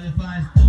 dela faz E a